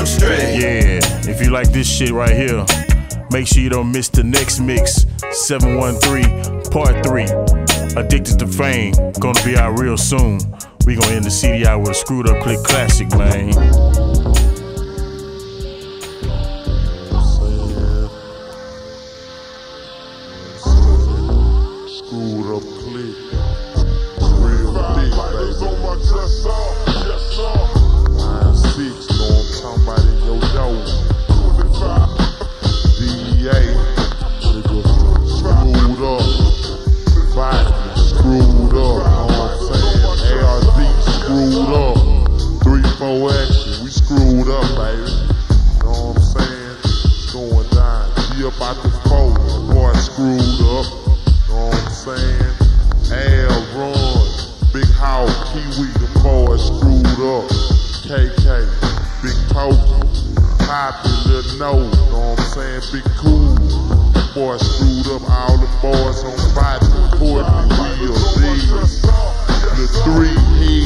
I'm straight. Yeah, if you like this shit right here, make sure you don't miss the next mix 713 Part 3. Addicted to Fame, gonna be out real soon. We gonna end the CD out with a screwed up click classic, man. Up out the four, boy screwed up. Know what I'm saying? Al, Run, Big House, Kiwi, the boy screwed up. Keke, Big Pokey, Poppy, Lil No, know what I'm saying? Big Cool, that boy screwed up. All the boys on body, Courtney, Will, D's, the three head,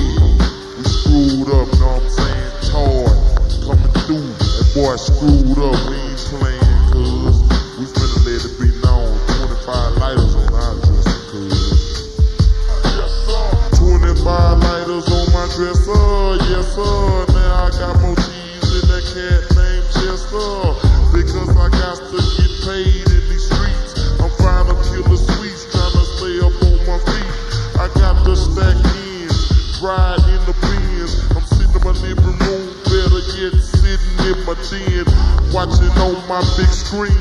ride in the bins. I'm sitting in my living room, better yet sitting in my den, watching on my big screen.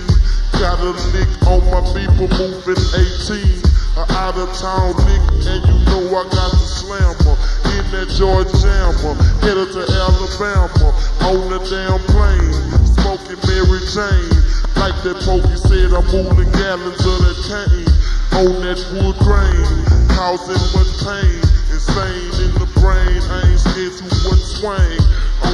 Got a lick on my people moving 18. A out of town lick, and you know I got the slammer. In that Georgia jammer, headed to Alabama. On the damn plane, smoking Mary Jane. Like that pokey said, I'm moving gallons of that cane. On that wood grain, causing much pain. Insane brain, I ain't scared to what swing.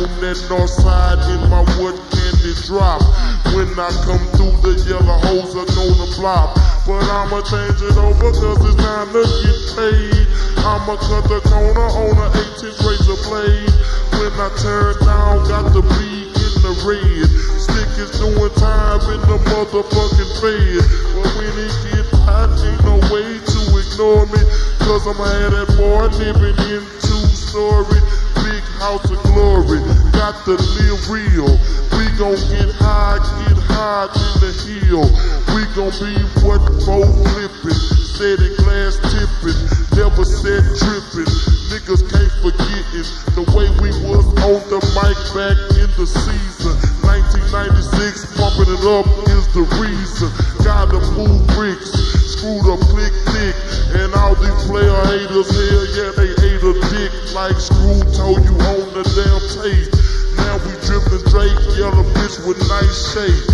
On that north side in my wood candy drop. When I come through, the yellow hoes are gonna flop. But I'ma change it over cause it's time to get paid. I'ma cut the corner on an 18 razor blade. When I turn down, got the beat in the red. Stick is doing time in the motherfucking bed. But when it get hot, ain't no way to ignore me. Cause I'ma have that boy living in story. Big house of glory. Got to live real. We gon' get high, get high in the hill. We gon' be what four flipping. Steady glass tipping. Never said tripping. Niggas can't forget it. The way we was on the mic back in the season. 1996, pumping it up is the reason. Gotta move bricks. Screwed up click thick. And all these player haters, hell yeah, they a dick like Screw told you on the damn tape. Now we drippin' Drake, yellow bitch with nice shape.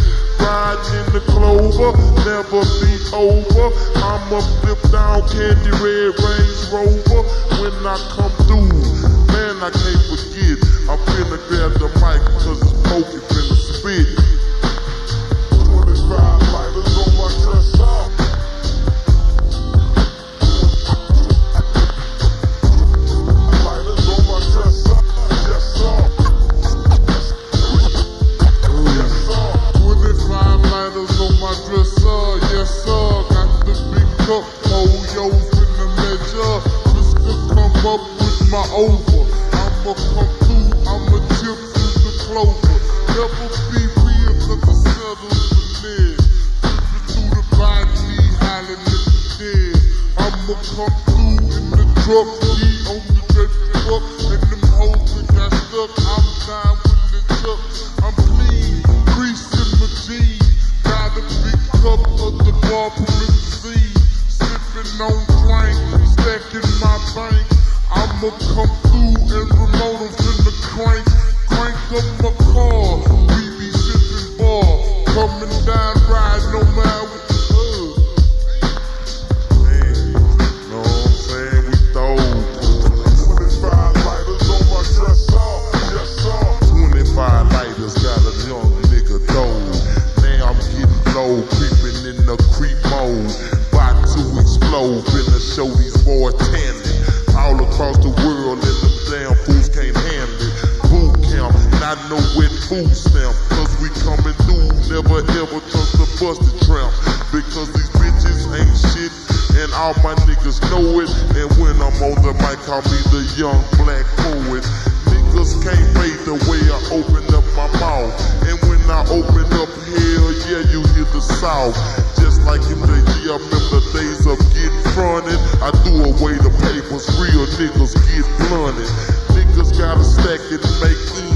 Riding in the clover, never be over. I'ma flip down candy red Range Rover when I come through. Man, I can't forget. I'm finna grab the mic cause it's Pokey finna spit. I'ma come through, I'ma tip through the clover. Never be real cause I settle for live. Dripping through the body, me hollering at the dead. I'ma come through in the truck, he on the red truck. And them hoes that got stuck, I'm down with the truck. I'm clean, grease in my jeans. Got a big cup of the bar promethazine. Sipping on drink, stacking my bank. I'ma come through and remote them finna crank. Crank up my car, we be sipping bar. Coming down, riding no matter food stamp. Cause we coming through, never ever trust a busted tramp. Because these bitches ain't shit, and all my niggas know it. And when I'm on the mic, call me the young black poet. Niggas can't fade the way I open up my mouth. And when I open up, hell yeah, you hear the south. Just like in the year, remember the days of getting fronted. I threw away the papers, real niggas get blunted. Niggas gotta stack it and make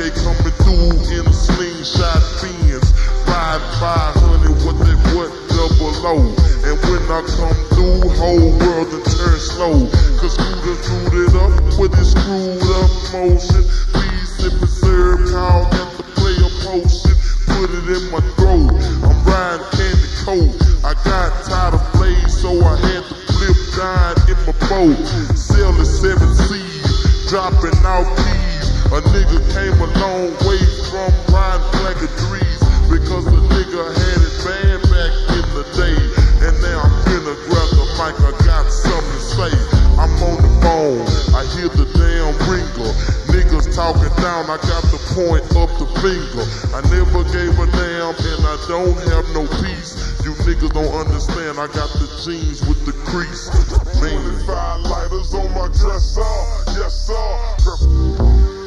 Keke coming through in a slingshot Benz. Five, 500 with that what double O. And when I come through, whole world and turn slow. Cause Scooter screwed it up with his screwed up motion. Please sip and serve, call got the player potion. Put it in my throat. I'm riding candy coat. I got tired of blaze, so I had to flip dine in my boat. Selling seven seas, dropping out keys. A nigga came a long way from riding black and threes because the nigga had it bad back in the day. And now I'm finna grab the mic, I got something to say. I'm on the phone, I hear the damn ringer. Niggas talking down, I got to point up the finger. I never gave a damn and I don't have no peace. You niggas don't understand, I got the jeans with the crease. Man. 25 lighters on my dresser, yes sir.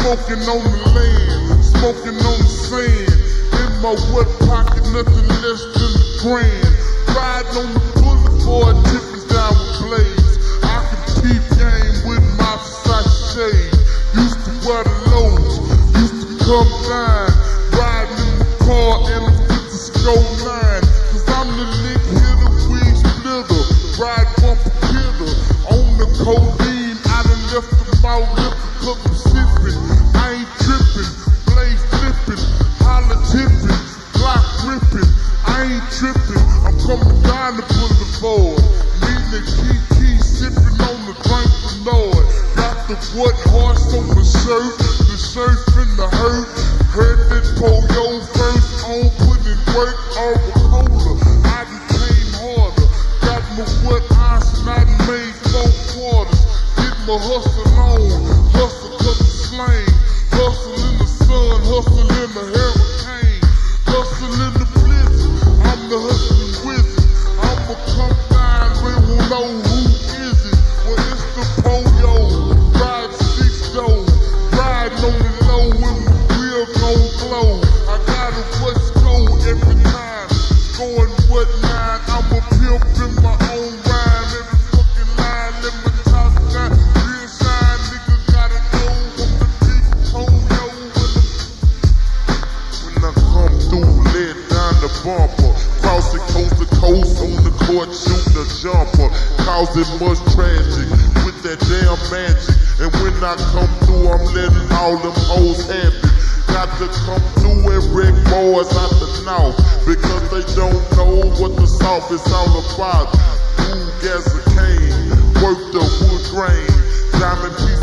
Smoking. On the land, smoking on the sand. In my wet pocket, nothing less than a grand. Riding on the boulevard, tipping down with blades. I can peep game with my sachet. Used to wear the lows, used to come down. Riding in the car and I'm fit to go Heard that bumper. Crossing coast to coast on the court, shooting a jumper. Causing much tragic with that damn magic. And when I come through, I'm letting all them hoes it. Got to come through and wreck boys out the north. Because they don't know what the south is all about. Ooh, gas a cane, work the wood grain. Diamond pieces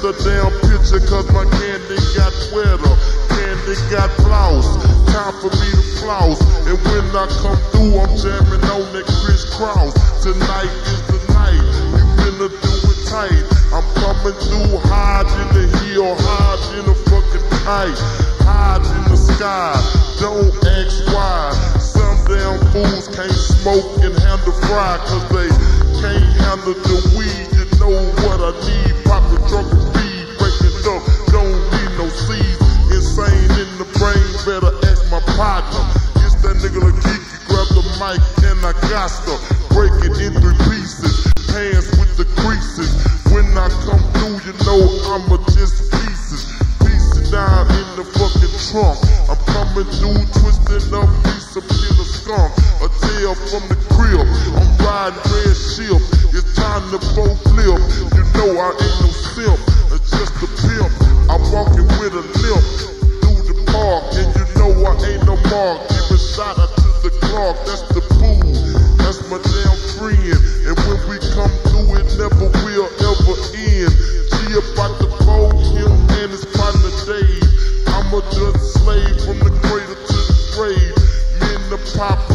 the damn picture cause my candy got wetter. Candy got floss, time for me to floss. And when I come through, I'm jamming on that crisscross. Tonight is the night, you finna do it tight. I'm coming through hard in the hill, hard in the fucking height, hide in the sky. Don't ask why. Some damn fools can't smoke and handle fry, cause they can't handle the weed. You know what I need. Pop the drunk and feed, break it up. Don't need no seeds. Insane in the brain, better ask my partner. It's that nigga Lil' Keke, grab the mic and I got to break it in three pieces. Pants with the creases. When I come through, you know I'ma just pieces. Pieces down in the fucking trunk. I'm coming through, twisting up piece of killer skunk. A tail from the crib. I'm riding red ship. Time to full flip. You know I ain't no simp. It's just a pimp. I'm walking with a limp through the park, and you know I ain't no mark. Give a shout out to the Clark. That's the boo. That's my damn friend. And when we come through, it never will ever end. G about to fold him and his partner Dave. I'm a just slave from the cradle to the grave. Men the pop